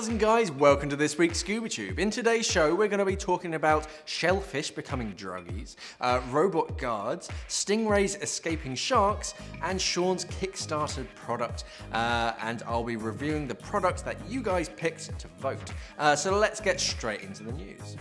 Girls and guys, welcome to this week's ScubaTube. In today's show, we're going to be talking about shellfish becoming druggies, uh, robot guards, stingrays escaping sharks, and Sean's Kickstarter product. Uh, and I'll be reviewing the product that you guys picked to vote. Uh, so let's get straight into the news.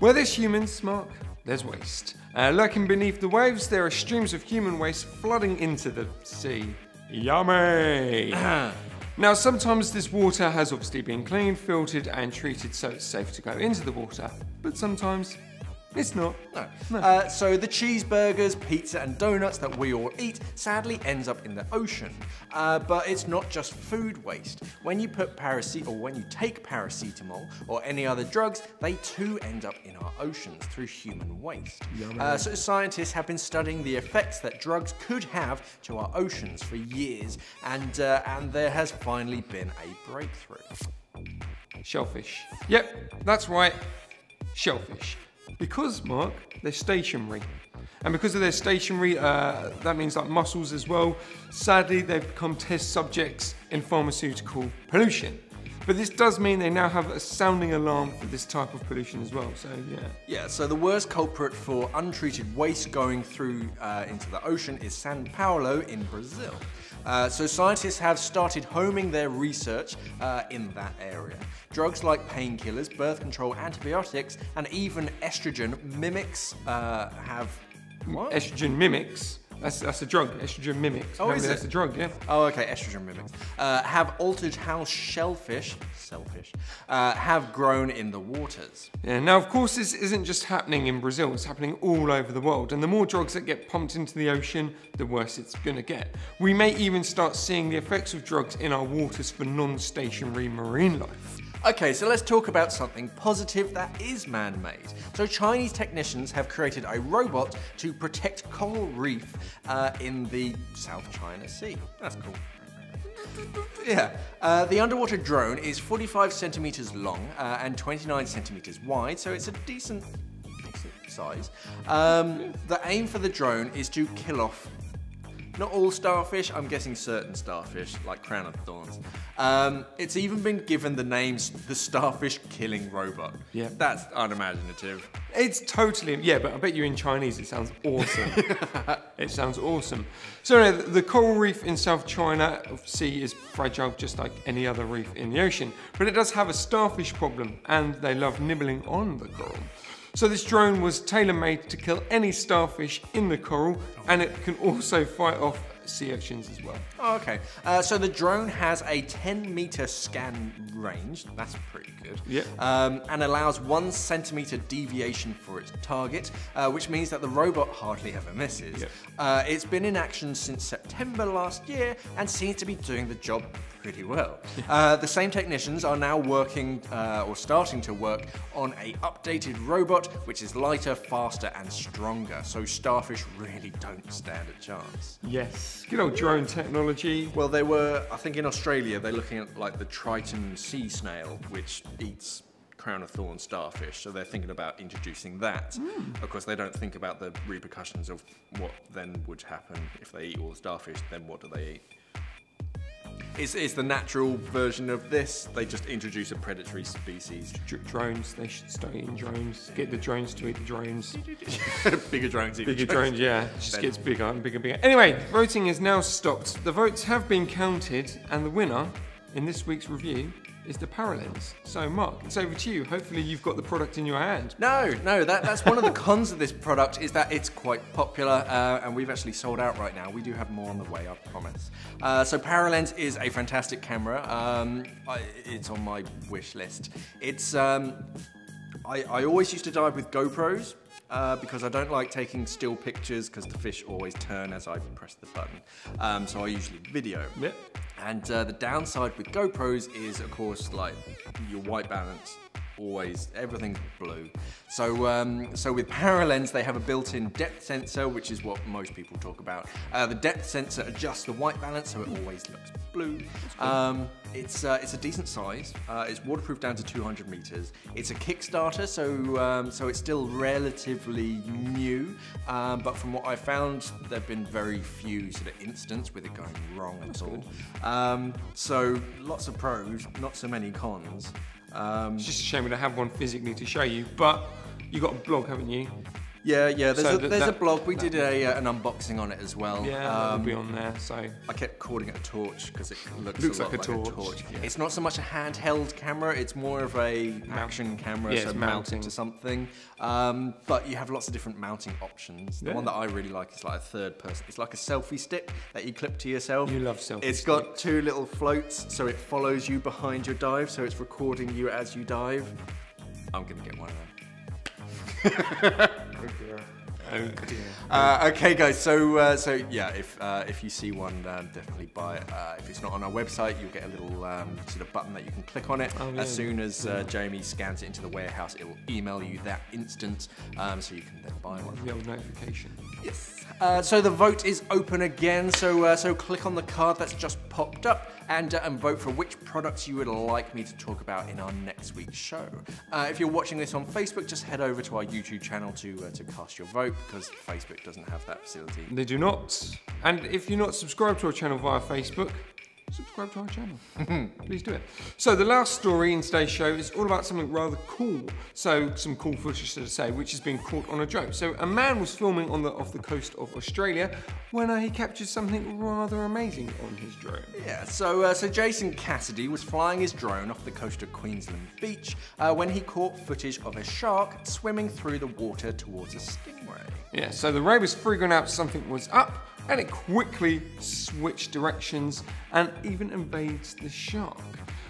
Where there's humans, Mark, there's waste. Uh, lurking beneath the waves, there are streams of human waste flooding into the sea. Yummy! now, sometimes this water has obviously been cleaned, filtered, and treated so it's safe to go into the water, but sometimes it's not. No. Uh, so the cheeseburgers, pizza, and donuts that we all eat sadly ends up in the ocean. Uh, but it's not just food waste. When you put paracetamol, or when you take paracetamol or any other drugs, they too end up in our oceans through human waste. Uh, so scientists have been studying the effects that drugs could have to our oceans for years, and uh, and there has finally been a breakthrough. Shellfish. Yep, that's right. Shellfish. Because, Mark, they're stationary. And because of their stationary, uh, that means like mussels as well. Sadly, they've become test subjects in pharmaceutical pollution. But this does mean they now have a sounding alarm for this type of pollution as well. So yeah. Yeah. So the worst culprit for untreated waste going through uh, into the ocean is San Paulo in Brazil. Uh, so scientists have started homing their research uh, in that area. Drugs like painkillers, birth control, antibiotics, and even estrogen mimics uh, have. What? Estrogen mimics that's, that's a drug, estrogen mimics. Oh, is it? that's a drug, yeah. Oh, okay, estrogen mimics. Uh, have altered how shellfish, shellfish, uh, have grown in the waters. Yeah, now of course this isn't just happening in Brazil, it's happening all over the world. And the more drugs that get pumped into the ocean, the worse it's gonna get. We may even start seeing the effects of drugs in our waters for non-stationary marine life. Okay, so let's talk about something positive that is man-made. So Chinese technicians have created a robot to protect coral reef uh, in the South China Sea. That's cool. Yeah, uh, the underwater drone is 45 centimeters long uh, and 29 centimeters wide, so it's a decent, size. Um, the aim for the drone is to kill off not all starfish, I'm guessing certain starfish, like crown of thorns. Um, it's even been given the names the starfish killing robot. Yeah. That's unimaginative. It's totally, yeah, but I bet you in Chinese it sounds awesome. it sounds awesome. So anyway, the coral reef in South China Sea is fragile just like any other reef in the ocean, but it does have a starfish problem and they love nibbling on the coral. So this drone was tailor-made to kill any starfish in the coral and it can also fight off sea urchins as well. Oh, okay. Uh, so the drone has a 10 meter scan range. That's pretty good. Yeah. Um, and allows one centimeter deviation for its target, uh, which means that the robot hardly ever misses. Yeah. Uh, it's been in action since September last year and seems to be doing the job pretty well. Uh, the same technicians are now working uh, or starting to work on a updated robot which is lighter, faster and stronger. So starfish really don't stand a chance. Yes, good old drone technology. Well, they were, I think in Australia, they're looking at like the Triton sea snail, which eats crown of thorn starfish. So they're thinking about introducing that. Mm. Of course, they don't think about the repercussions of what then would happen if they eat all the starfish. Then what do they eat? It's, it's the natural version of this. They just introduce a predatory species. Dr drones, they should start eating drones. Get the drones to eat the drones. Bigger drones eat Bigger drones, yeah. It just gets bigger and bigger and bigger. Anyway, voting is now stopped. The votes have been counted, and the winner in this week's review is the Paralenz. So, Mark, it's over to you. Hopefully, you've got the product in your hand. No, no, that, that's one of the cons of this product is that it's quite popular uh, and we've actually sold out right now. We do have more on the way, I promise. Uh, so Paralenz is a fantastic camera. Um, I, it's on my wish list. It's, um, I, I always used to dive with GoPros uh, because I don't like taking still pictures because the fish always turn as I press the button. Um, so I usually video. Yep. And uh, the downside with GoPros is, of course, like your white balance always everything's blue. So um, so with Paralenz they have a built-in depth sensor, which is what most people talk about. Uh, the depth sensor adjusts the white balance so it always looks blue. Um, it's uh, it's a decent size. Uh, it's waterproof down to 200 meters. It's a Kickstarter, so um, so it's still relatively new. Um, but from what I found, there've been very few sort of instances with it going wrong at all. Um, so lots of pros, not so many cons. Um, It's just a shame we don't have one physically to show you, but you got a blog, haven't you? Yeah, yeah. There's, So a, that- there's a blog. We did a, uh, an unboxing on it as well. Yeah, Um, that'll be on there. So I kept calling it a torch because it looks, Looks a like a like, torch, yeah. It's not so much a handheld camera; it's more of a action camera, Yeah, so it's mounted mounting. to something. Um, but you have lots of different mounting options. The Yeah. one that I really like is like a third person. It's like a selfie stick that you clip to yourself. You love selfie It's got two little floats, so it follows you behind your dive, so it's recording you as you dive. I'm gonna get one of them. oh dear. Uh, okay, guys. So, uh, so yeah, if uh, if you see one, um, definitely buy it. Uh, if it's not on our website, you'll get a little um, sort of button that you can click on it. Oh, yeah. As soon as uh, Jamie scans it into the warehouse, it will email you that instant, um, so you can then buy one. The old notification. Yes. Uh, so the vote is open again. So uh, so click on the card that's just popped up and, uh, and vote for which products you would like me to talk about in our next week's show. Uh, if you're watching this on Facebook, just head over to our YouTube channel to uh, to cast your vote because Facebook doesn't have that facility. They do not. And if you're not subscribed to our channel via Facebook, subscribe to our channel. Please do it. So the last story in today's show is all about something rather cool. So some cool footage to say, which has been caught on a drone. So a man was filming on the off the coast of Australia when uh, he captured something rather amazing on his drone. Yeah, so uh, so Jason Cassidy was flying his drone off the coast of Queensland Beach uh, when he caught footage of a shark swimming through the water towards a stingray. Yeah, so the ray was figuring out something was up and it quickly switched directions and even invades the shark.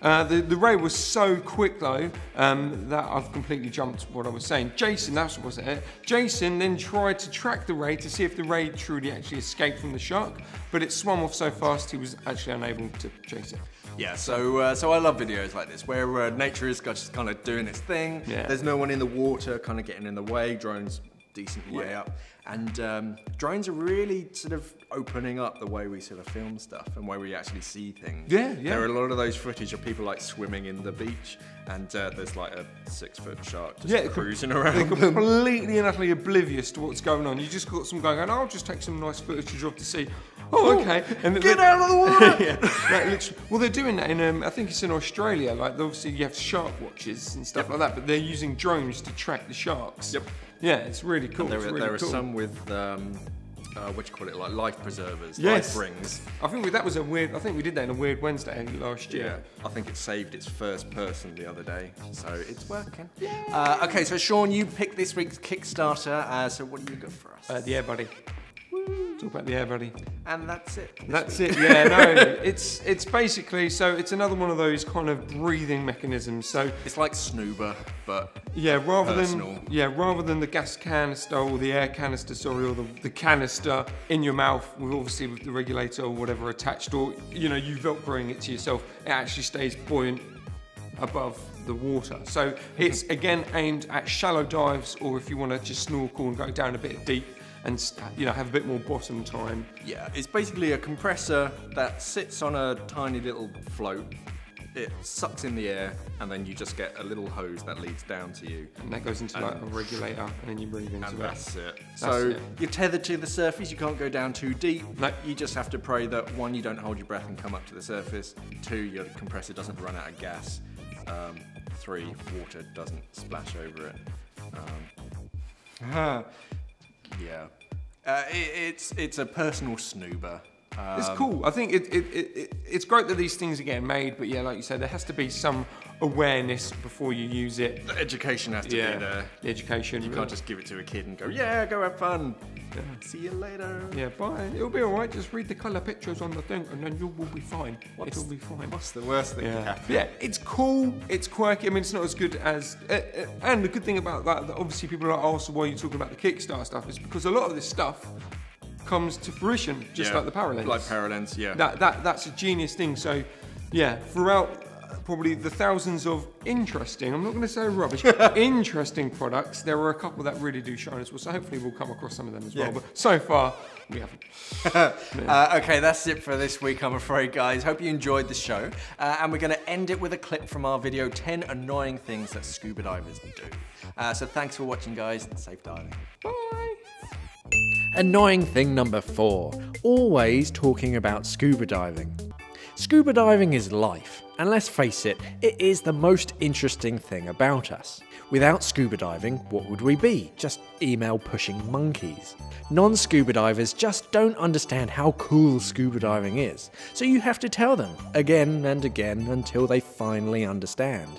Uh, the, the ray was so quick though um, that I've completely jumped what I was saying. Jason, that's was it. Jason then tried to track the ray to see if the ray truly actually escaped from the shark, but it swam off so fast he was actually unable to chase it. Yeah, so uh, so I love videos like this where uh, nature is just kind of doing its thing. Yeah. There's no one in the water, kind of getting in the way. Drones decent way Yeah. up, and um, drones are really sort of opening up the way we sort of film stuff and way we actually see things. Yeah, yeah. There are a lot of those footage of people like swimming in the beach, and uh, there's like a six foot shark just Yeah, cruising They're around. completely and utterly oblivious to what's going on. You just got some guy going, I'll just take some nice footage of the sea. Oh, okay. And Get they- out of the water! yeah, like literally, well, they're doing that in, um, I think it's in Australia. Like, obviously, you have shark watches and stuff like that, but they're using drones to track the sharks. Yep. Yeah, it's really cool. There, it's are, really there are cool. some with um, uh, what you call it, like life preservers, Yes. life rings. I think we, that was a weird. I think we did that in a weird Wednesday last Yeah, year. I think it saved its first person the other day, so it's working. Uh, okay, so Sean, you picked this week's Kickstarter. Uh, so what do you got for us? Uh, the AirBuddy. Talk about the AirBuddy. and that's it. That's week. it. Yeah, no, it's it's basically so it's another one of those kind of breathing mechanisms. So It's like Snoober, but Yeah, rather Personal. than yeah, rather than the gas canister or the air canister, sorry, or the, the canister in your mouth with obviously with the regulator or whatever attached, or you know you velcroing it to yourself, it actually stays buoyant above the water. So it's mm-hmm. again aimed at shallow dives, or if you want to just snorkel and go down a bit deep and you know have a bit more bottom time. yeah, it's basically a compressor that sits on a tiny little float. It sucks in the air, and then you just get a little hose that leads down to you. And that goes into like a regulator, and then you breathe into And it. that's it. That's so it. you're tethered to the surface. You can't go down too deep. No. You just have to pray that one, you don't hold your breath and come up to the surface. Two, your compressor doesn't run out of gas. Um, three, water doesn't splash over it. Um, yeah. Uh, it, it's it's a personal snoober. It's Um, cool. I think it, it, it, it, it's great that these things are getting made, but yeah, like you said, there has to be some awareness before you use it. The education has to be there. the education. You can't just give it to a kid and go, yeah, go have fun. See you later. Yeah, bye. It'll be all right. Just read the colour pictures on the thing, and then you will be fine. What's- It'll be fine. What's the worst thing that Yeah. happen? yeah, it's cool. It's quirky. I mean, it's not as good as. Uh, uh, and the good thing about that, that obviously people are like, oh, so why are you talking about the Kickstarter stuff? Is because a lot of this stuff comes to fruition, just Yeah. like the Paralenz. Like Paralenz, yeah. That, that, that's a genius thing. So, yeah, throughout probably the thousands of interesting, I'm not going to say rubbish, interesting products, there are a couple that really do shine as well. So hopefully we'll come across some of them as well. Yeah. But so far, we haven't. Uh, okay, that's it for this week, I'm afraid, guys. Hope you enjoyed the show. Uh, and we're going to end it with a clip from our video 10 annoying things that scuba divers do. Uh, so thanks for watching, guys, and safe diving. Bye. Annoying thing number four always talking about scuba diving. Scuba diving is life, and let's face it, it is the most interesting thing about us. Without scuba diving, what would we be? Just email pushing monkeys. Non scuba divers just don't understand how cool scuba diving is, so you have to tell them again and again until they finally understand.